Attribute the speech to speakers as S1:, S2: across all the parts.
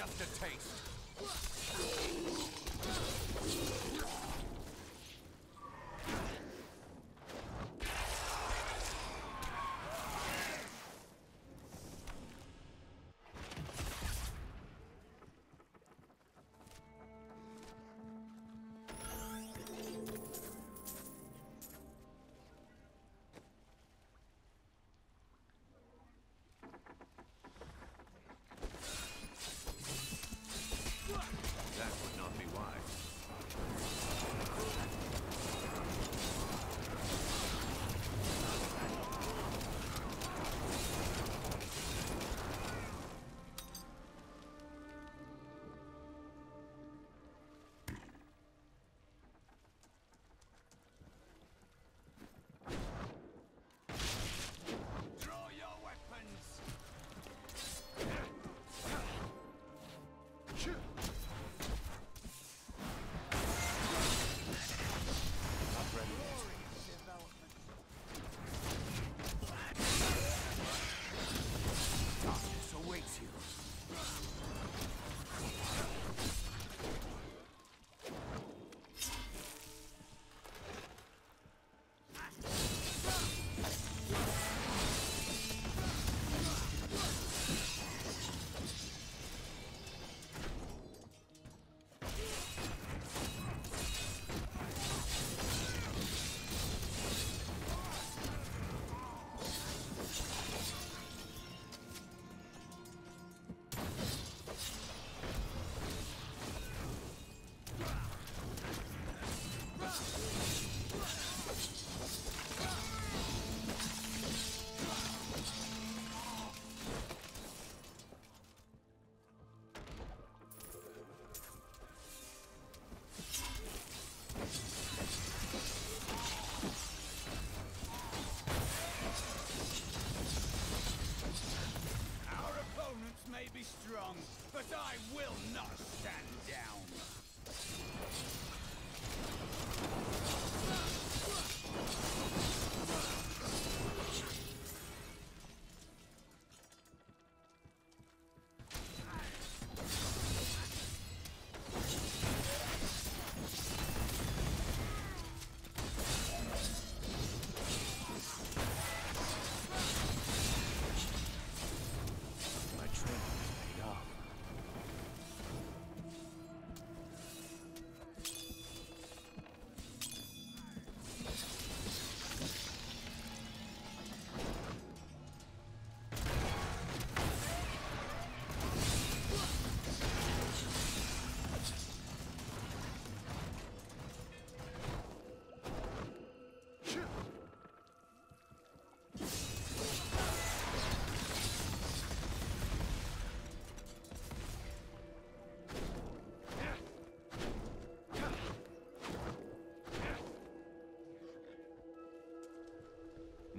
S1: just a taste.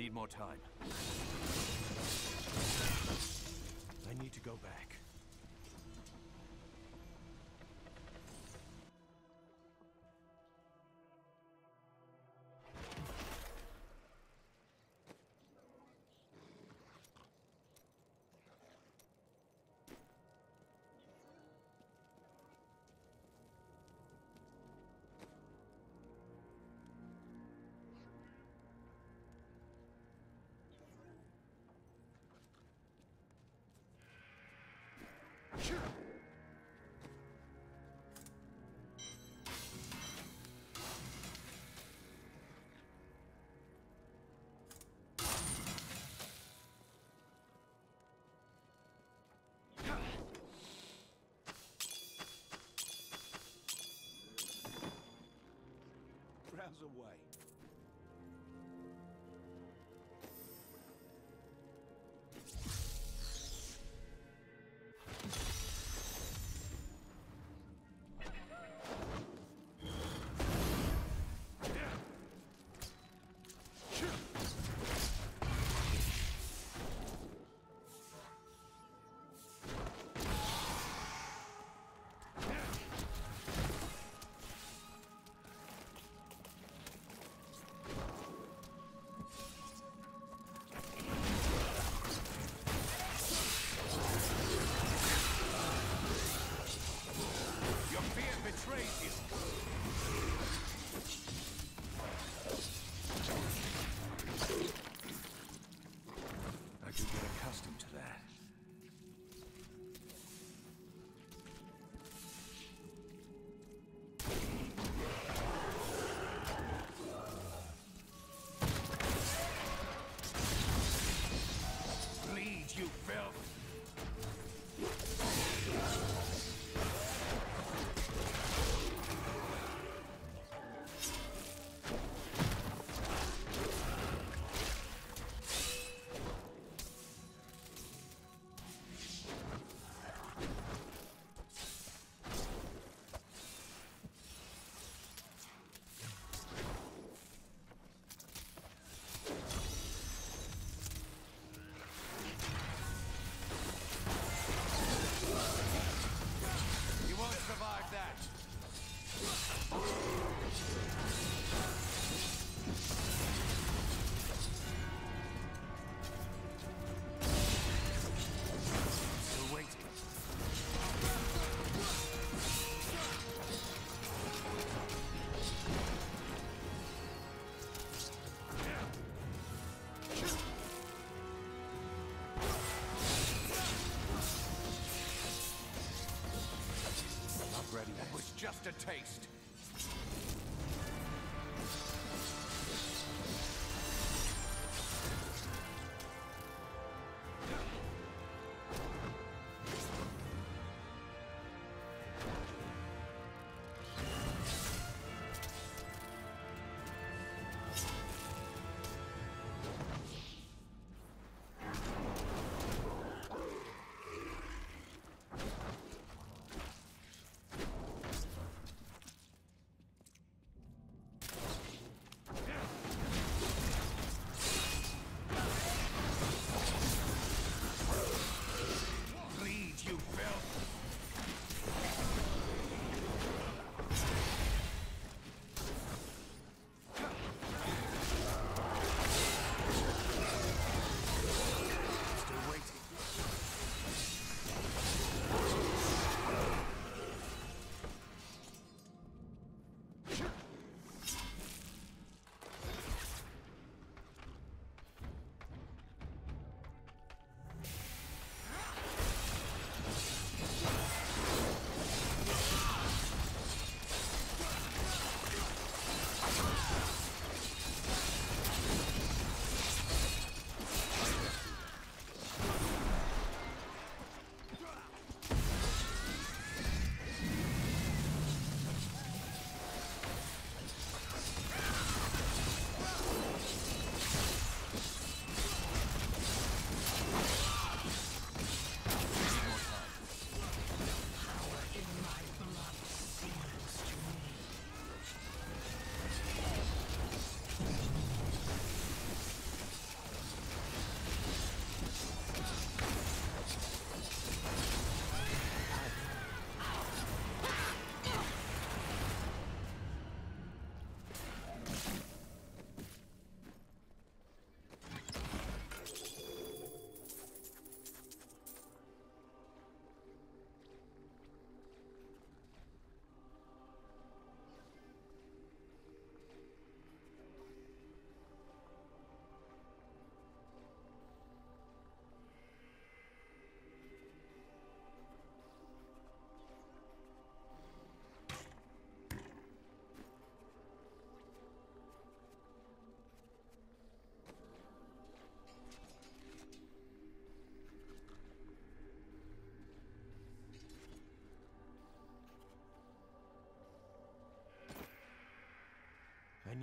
S1: Need more time. I need to go back.
S2: away.
S1: A taste.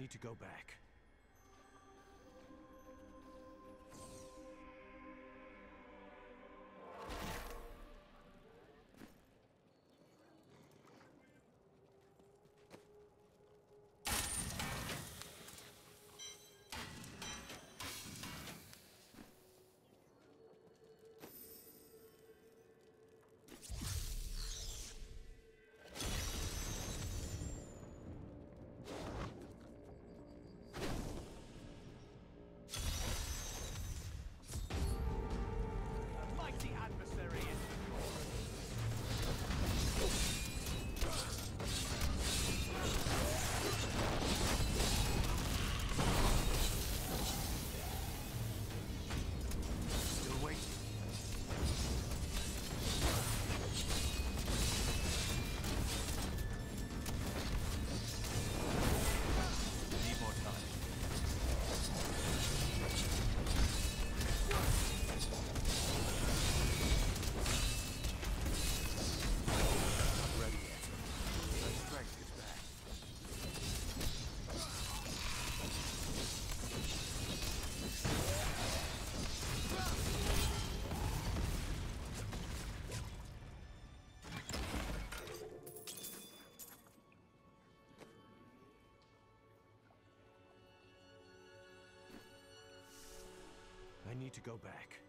S3: Need to go back.
S1: Go back.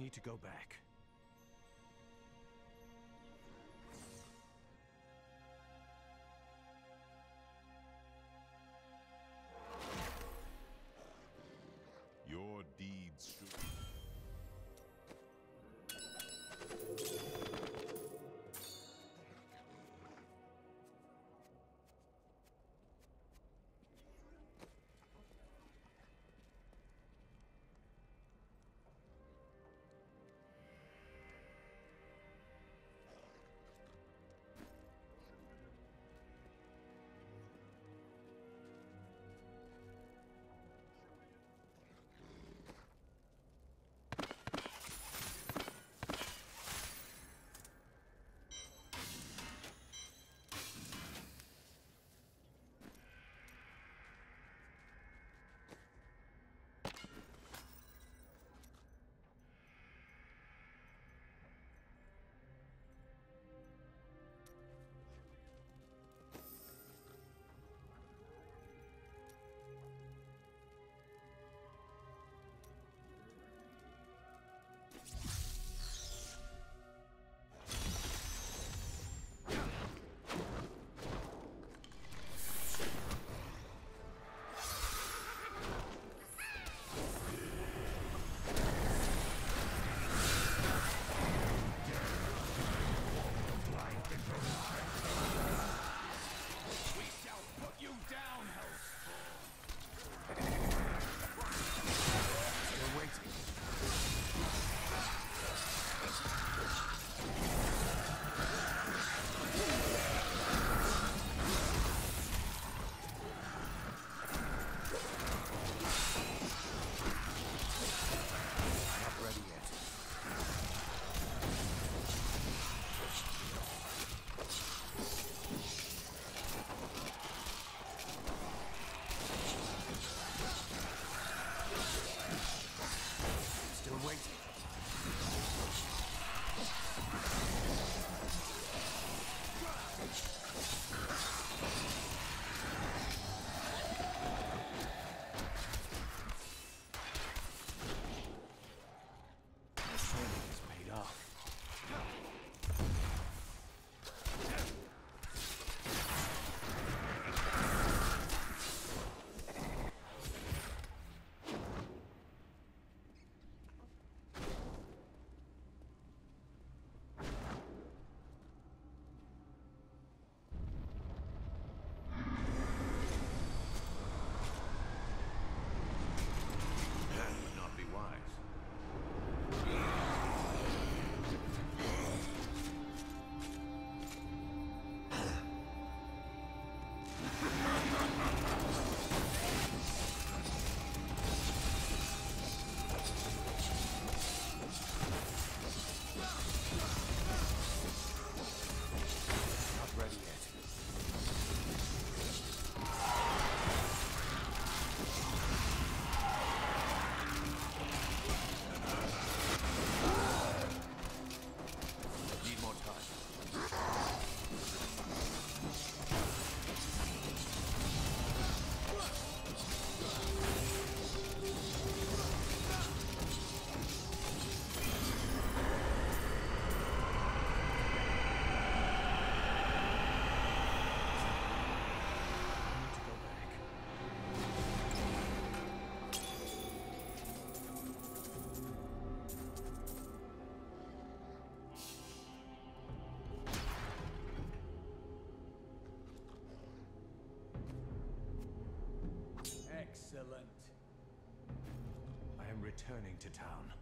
S1: need to go back.
S2: Excellent.
S1: I am returning to town.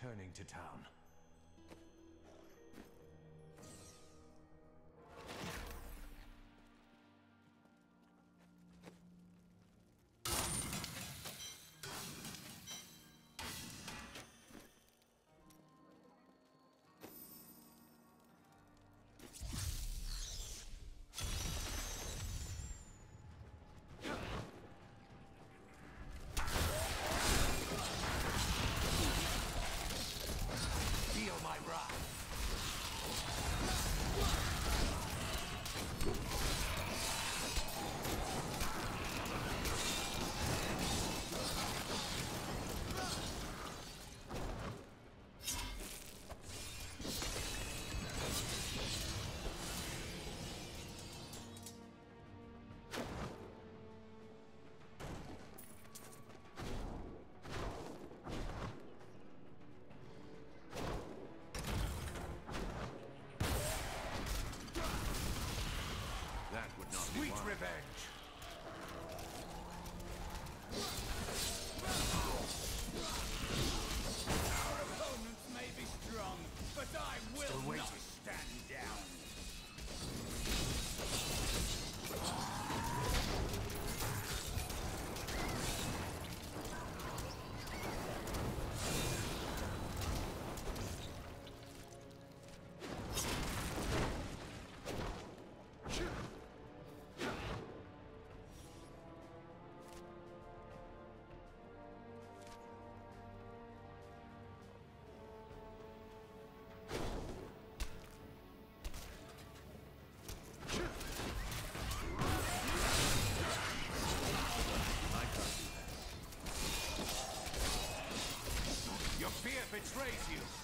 S1: Returning to town.
S2: You.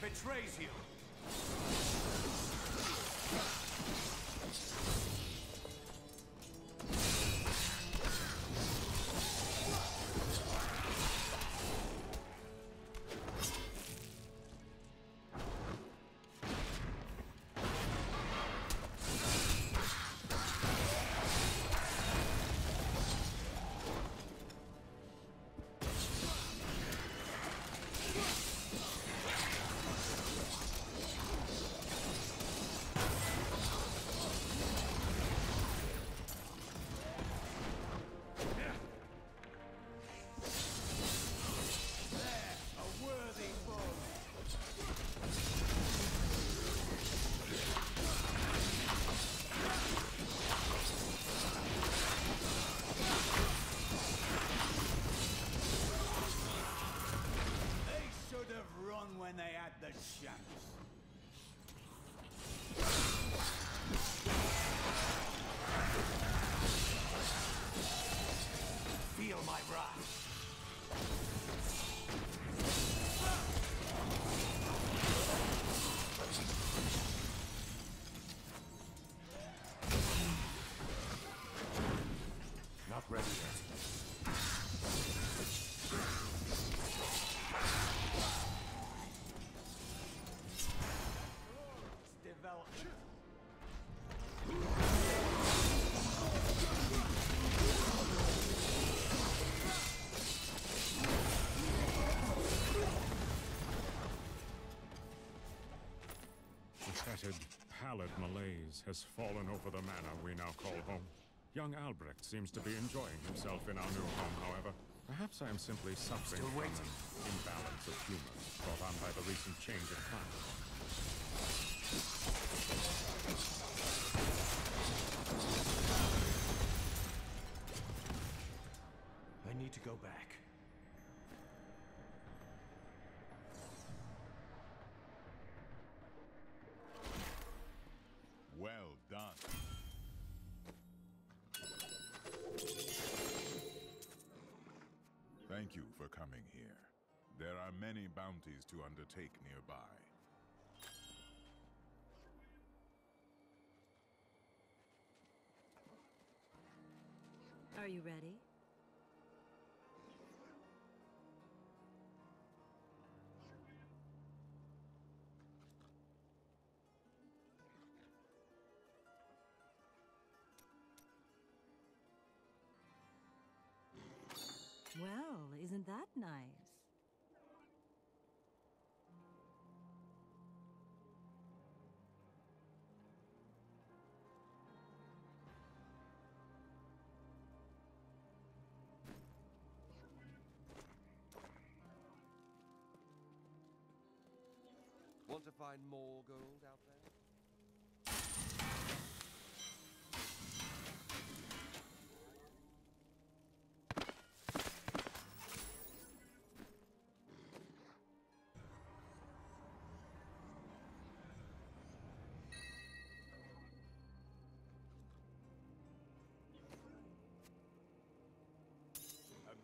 S1: Betrays you.
S2: They The
S4: pallid malaise has fallen over the manor we now call home. Young Albrecht seems to be enjoying himself in our new home, however. Perhaps I am simply suffering from an imbalance of humor brought on by the recent change of climate.
S1: To
S5: undertake nearby.
S6: Are you ready? Well, isn't that nice?
S7: Want to find more gold out there?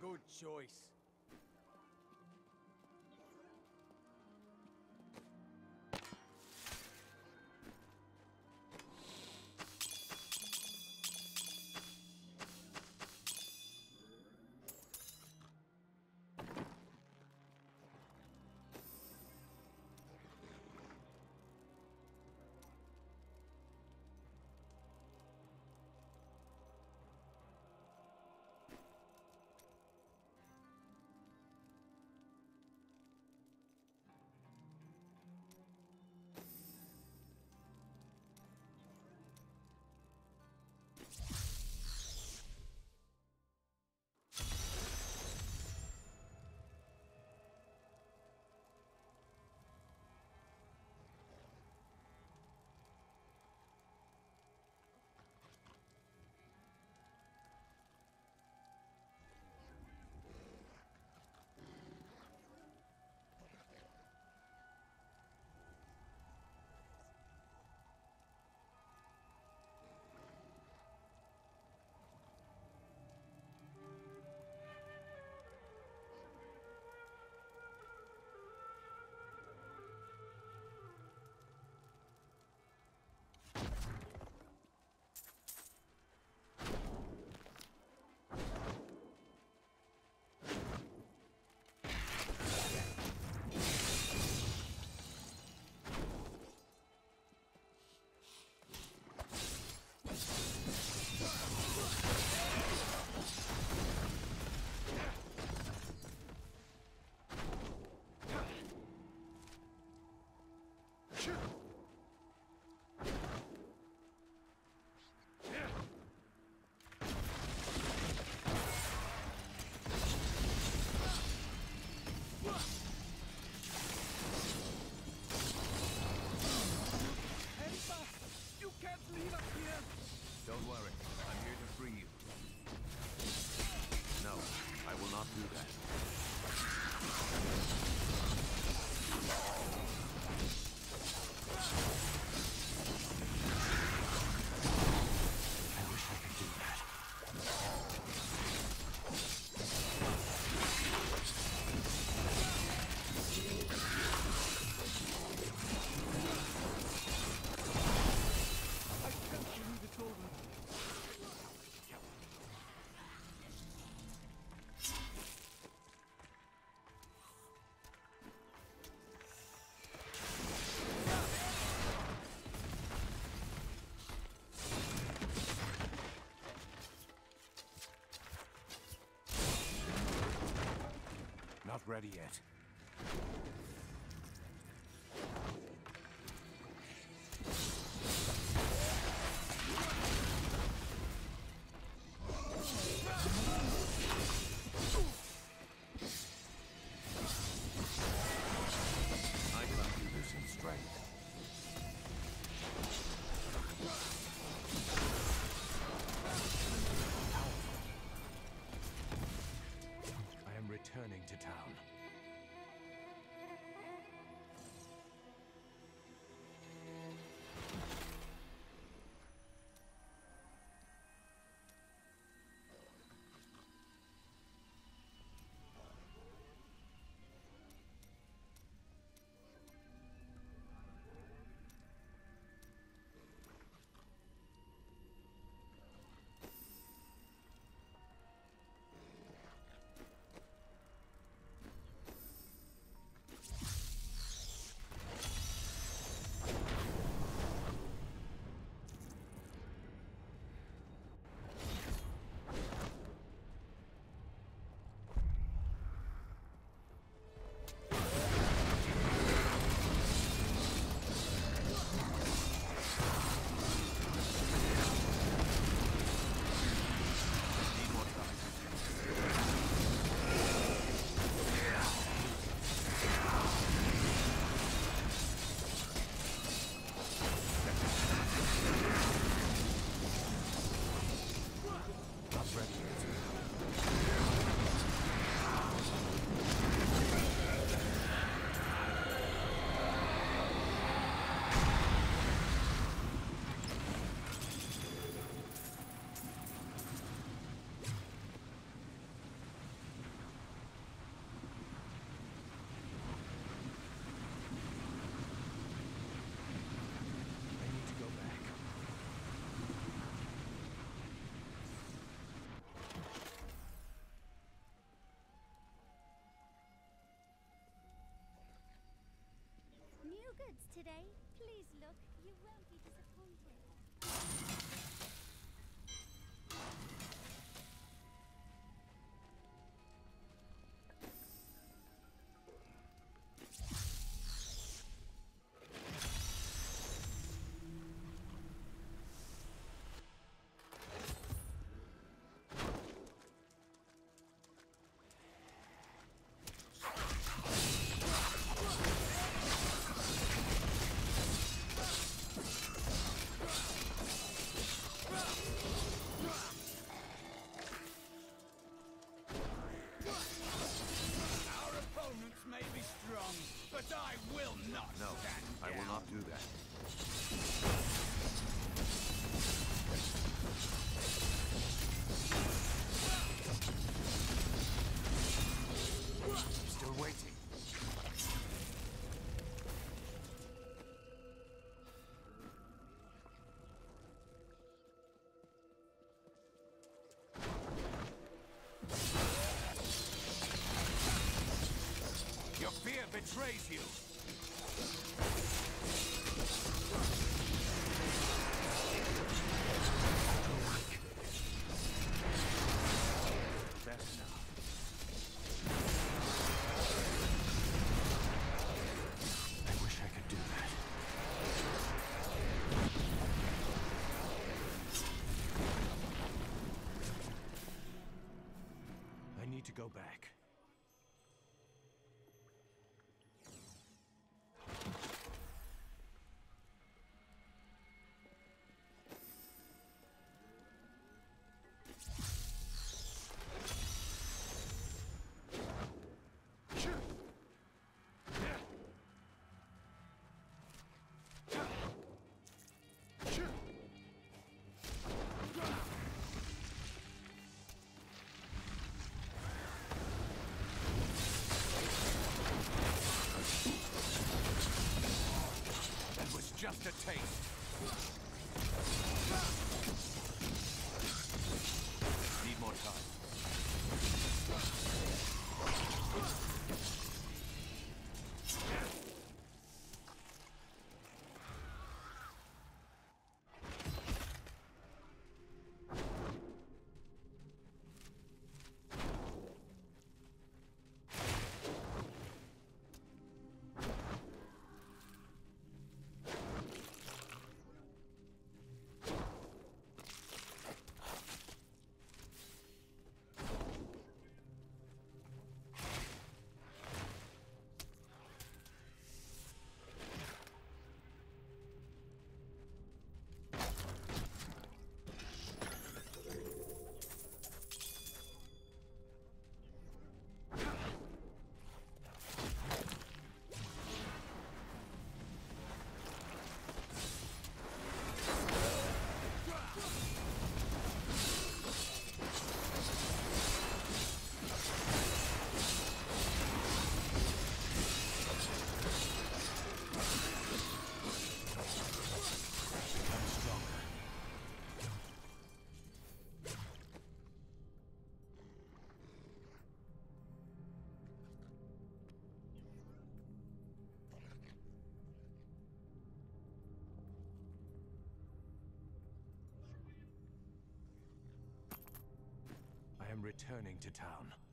S2: good choice.
S1: Ready yet.
S8: today?
S1: betrays you. just a taste. I'm returning to town.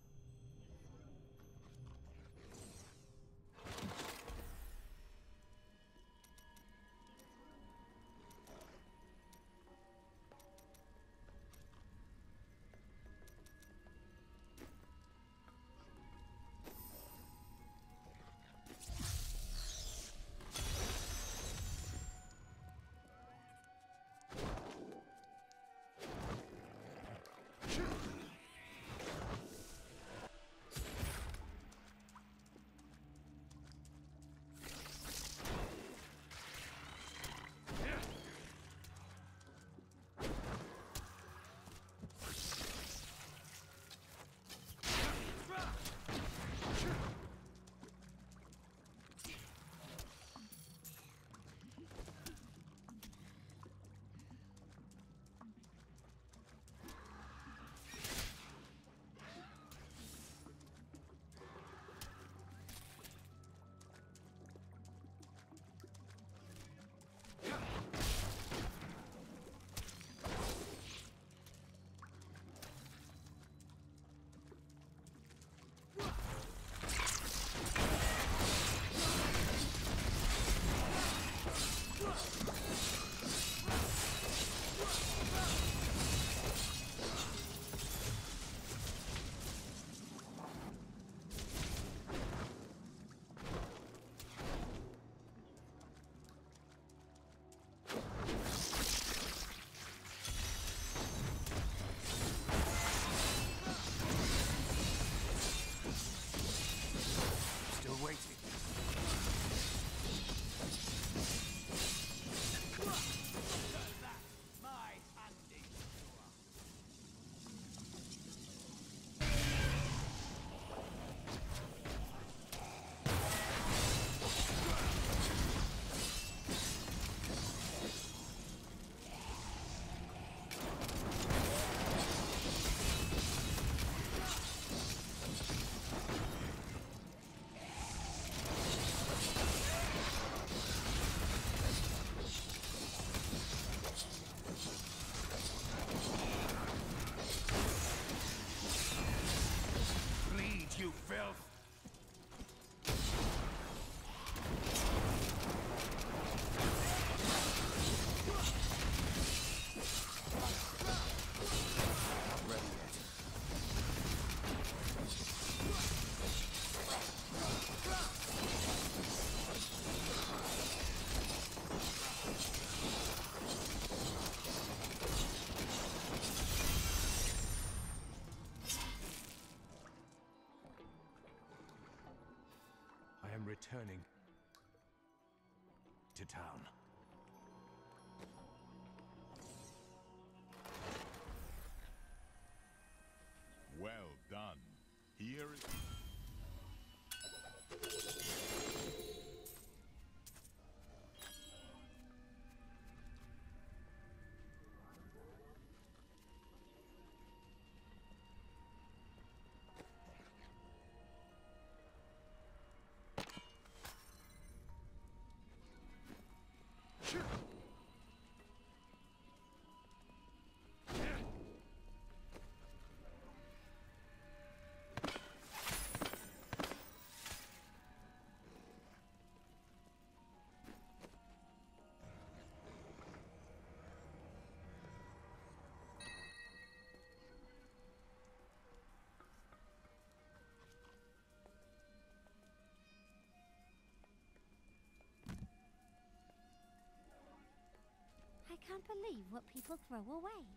S8: Can't believe what people throw away.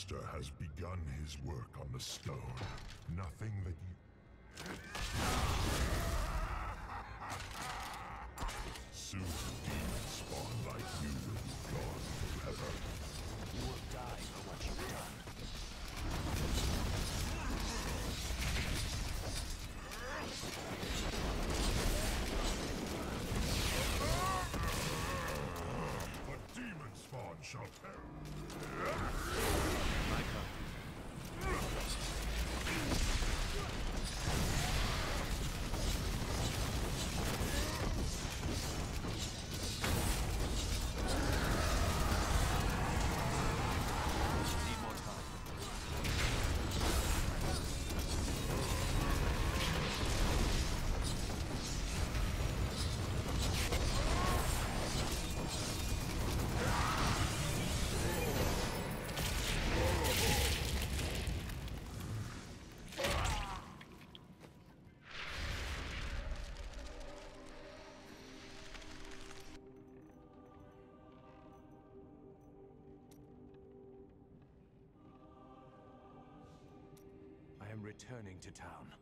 S9: Master has begun his work on the stone. Nothing that you... Soon demons spawn like you will be gone forever.
S1: You will die for what you've done. Returning to town.